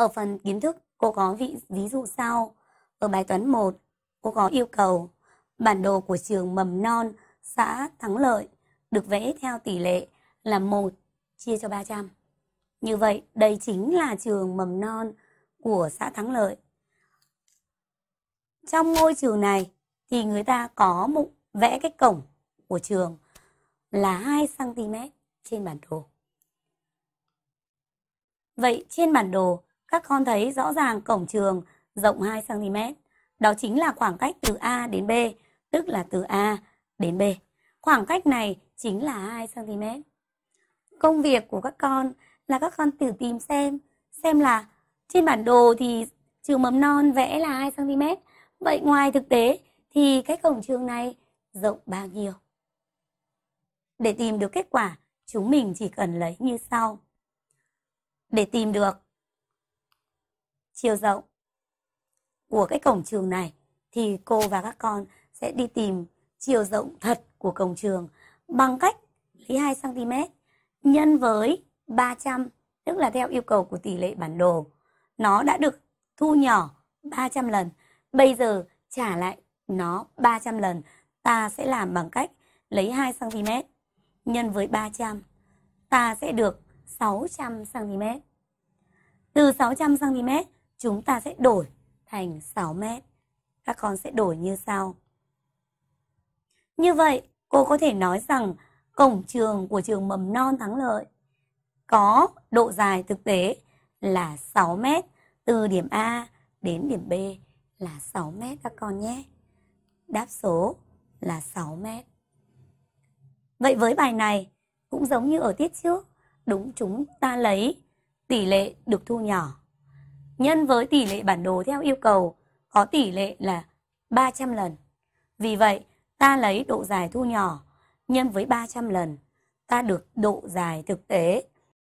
Ở phần kiến thức, cô có vị ví dụ sau. Ở bài toán 1, cô có yêu cầu bản đồ của trường mầm non xã Thắng Lợi được vẽ theo tỷ lệ là 1 chia cho 300. Như vậy, đây chính là trường mầm non của xã Thắng Lợi. Trong ngôi trường này thì người ta có một vẽ cái cổng của trường là 2 cm trên bản đồ. Vậy trên bản đồ, các con thấy rõ ràng cổng trường rộng 2 cm. Đó chính là khoảng cách từ A đến B, tức là từ A đến B. Khoảng cách này chính là 2 cm. Công việc của các con là các con tự tìm xem, xem là trên bản đồ thì trường mầm non vẽ là 2 cm. Vậy ngoài thực tế thì cái cổng trường này rộng bao nhiêu? Để tìm được kết quả, chúng mình chỉ cần lấy như sau. Để tìm được chiều rộng của cái cổng trường này thì cô và các con sẽ đi tìm chiều rộng thật của cổng trường bằng cách lấy 2 cm nhân với 300, tức là theo yêu cầu của tỷ lệ bản đồ. Nó đã được thu nhỏ 300 lần. Bây giờ trả lại nó 300 lần, ta sẽ làm bằng cách lấy 2 cm nhân với 300. Ta sẽ được 600 cm. Từ 600 cm, chúng ta sẽ đổi thành 6 mét. Các con sẽ đổi như sau. Như vậy, cô có thể nói rằng cổng trường của trường mầm non Thắng Lợi có độ dài thực tế là 6 mét từ điểm A đến điểm B là 6 mét các con nhé. Đáp số là 6 mét. Vậy với bài này cũng giống như ở tiết trước, đúng chúng ta lấy tỷ lệ được thu nhỏ nhân với tỷ lệ bản đồ theo yêu cầu có tỷ lệ là 300 lần. Vì vậy, ta lấy độ dài thu nhỏ nhân với 300 lần, ta được độ dài thực tế